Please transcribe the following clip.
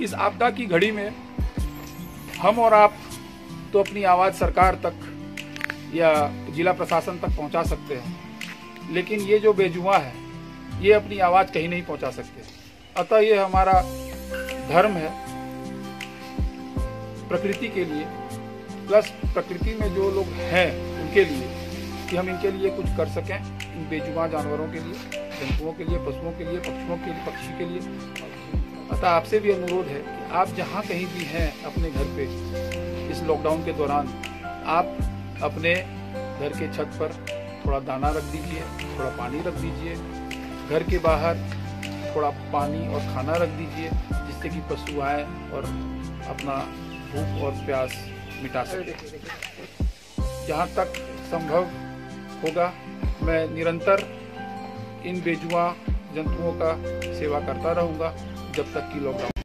इस आपदा की घड़ी में हम और आप तो अपनी आवाज़ सरकार तक या जिला प्रशासन तक पहुँचा सकते हैं। लेकिन ये जो बेजुआ है, ये अपनी आवाज़ कहीं नहीं पहुँचा सकते। अतः ये हमारा धर्म है, प्रकृति के लिए, प्लस प्रकृति में जो लोग हैं उनके लिए, कि हम इनके लिए कुछ कर सकें, इन बेजुबान जानवरों के लिए, जंतुओं के लिए, पशुओं के लिए, पक्षियों के लिए, पक्षी के लिए अतः आपसे भी अनुरोध है कि आप जहाँ कहीं भी हैं अपने घर पे, इस लॉकडाउन के दौरान, आप अपने घर के छत पर थोड़ा दाना रख दीजिए, थोड़ा पानी रख दीजिए, घर के बाहर थोड़ा पानी और खाना रख दीजिए, जिससे कि पशु आए और अपना भूख और प्यास मिटा सके। जहाँ तक संभव होगा, मैं निरंतर इन बेजुआ जंतुओं का सेवा करता रहूँगा। जब तक कि लॉकडाउन